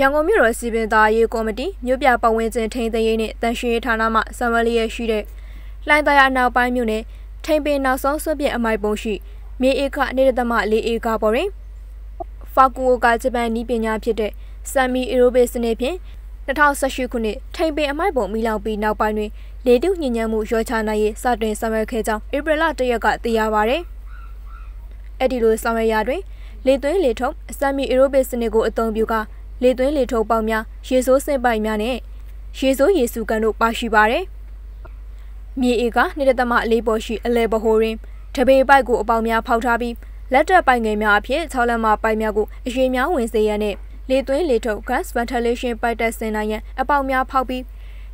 ရန်ကုန်မြို့တော်စီပင်သားရေးကော်မတီမြို့ပြပတ်ဝန်းကျင်ထိန်းသိမ်းရေးနဲ့တန်ရှင်းရေးဌာနမှဆမ်ဝလီရဲ့ရှိတဲ့လှိုင်းသားရအနောက်ပိုင်းမြို့နယ်ထိန်ပင်နောက်ဆုံးဆွပြည့်အမိုက်ပုံရှိမြေဧကနေရသမ4ဧကပေါ်တွင်ဖာကူအိုကဂျပန်နီးပညာဖြစ်တဲ့ဆမ်မီအီရိုဘစ်စနစ်ဖြင့်2018ခုနှစ်ထိန်ပင်အမိုက်ပုံမီလောင်ပြီးနောက်ပိုင်းတွင်လေတုညဉ့်ညမ်းမှုရောချနိုင်ရေးစတင်ဆောင်ရွက်ခဲ့ကြောင်းဧပြီလ1ရက်ကသိရပါဗျ။အဲ့ဒီလိုဆောင်ရွက်ရာတွင်လေသွင်းလေထုတ်အစမီအီရိုဘစ်စနစ်ကိုအသုံးပြုကာ လေသွင်းလေထုတ်ပေါက်များရေဆိုးစင်ပိုက်များနဲ့ရေဆိုးရေစုကန်တို့ပါရှိပါတယ်။မြေဧက2.4ပေါ်ရှိအလဲဘဟိုရင်းတပေပိုက်ကိုအပေါက်များဖောက်ထားပြီးလက်တက်ပိုက်ငယ်များအဖြစ်6လက်မပိုက်များကိုအရေးများဝင်စေရန်နဲ့လေသွင်းလေထုတ် gas ventilation ပိုက်တက်စင်နိုင်ရန်အပေါက်များဖောက်ပြီး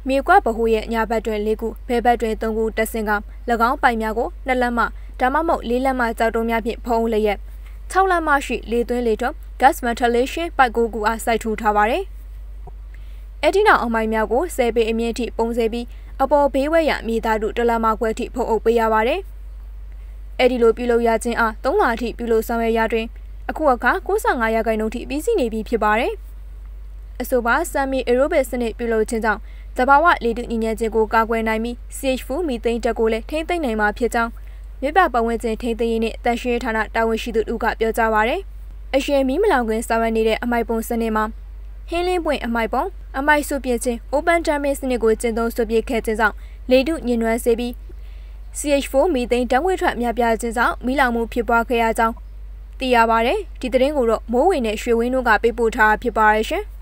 မြေကွက်ဗဟိုရဲ့ညာဘက်တွင်၄ခုဘဲဘက်တွင်၃ခုတက်စင်က၎င်းပိုင်များကိုနှစ်လက်မှဒါမှမဟုတ်၄လက်မှကြောက်တုံးများဖြင့်ဖုံးလျက် 6လက်မှရှိလေသွင်းလေထုတ် gas ventilation ပိုက်ကိုကူအားစိုက်ထူထားပါတယ်။အဲ့ဒီနောက်အမိုင်များကိုဆယ်ပေအမြင့်ထိပုံစေပြီးအပေါ်ဘေးဝဲရမြေသားတို့တလက်မခွဲထိဖုံးအုပ်ပေးရပါတယ်။အဲ့ဒီလိုပြုလုပ်ရခြင်းအား၃လအထိပြုလုပ်ဆောင်ရွက်ရတွင်အခုအခါ95ရာခိုင်နှုန်းထိပြီးစီးနေပြီဖြစ်ပါတယ်။အဆိုပါဆမ်မီအီရိုဘစ်စနစ်ပြုလုပ်ခြင်းကြောင့်တဘာဝလေတုညဉ့်ညံခြင်းကိုကာကွယ်နိုင်ပြီး CH4 မီသိန်းတက်ကိုလည်းထိမ့်သိမ့်နိုင်မှာဖြစ်ကြောင်း မြပပတ်ဝန်းကျင်ထိမ့်သိမ်းရေးနဲ့တန်ရှင်းဌာနတာဝန်ရှိသူတို့ကပြောကြားပါရယ်။အရှင်မီးမလောင်ခွင်ဆောင်ရွက်နေတဲ့အမိုက်ပုံစနစ်မှာဟင်းလင်းပွင့်အမိုက်ပုံအမိုက်ဆုပြခြင်း open damming စနစ်ကိုကျင့်သုံးဆုပြခဲ့ခြင်းကြောင့်လေတုညဉ့်နွမ်းစေပြီး CH4 မီသိန်းဓာတ်ငွေ့ထွက်များပြားခြင်းကြောင့်မီးလောင်မှုဖြစ်ပွားခဲ့ရကြောင်းသိရပါတယ်။ဒီသတင်းကိုတော့မိုးဝင်နဲ့ရွှေဝင်းတို့ကပေးပို့ထားဖြစ်ပါရဲ့ရှင်။